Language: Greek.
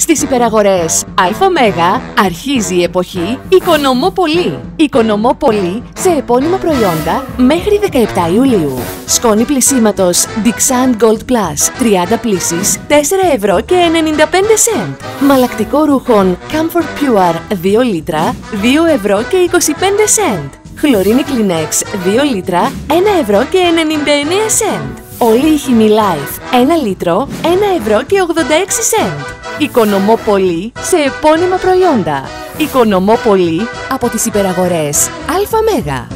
Στις υπεραγορές ΑΜΕΓΑ αρχίζει η εποχή Οικονομώ πολύ. Οικονομώ πολύ σε επώνυμα προϊόντα μέχρι 17 Ιουλίου. Σκόνη πλησίματος Dixant Gold Plus 30 πλήσεις 4 ευρώ και 95 cent. Μαλακτικό ρούχων Comfort Pure 2 λίτρα 2 ευρώ και 25 cent. Χλωρίνη Kleenex 2 λίτρα 1 ευρώ και 99 cent. Όλη η χημή Life 1 λίτρο 1 ευρώ και 86 cent. Οικονομώ πολύ σε επώνυμα προϊόντα. Οικονομώ πολύ από τις υπεραγορές ΑΜΕΓΑ.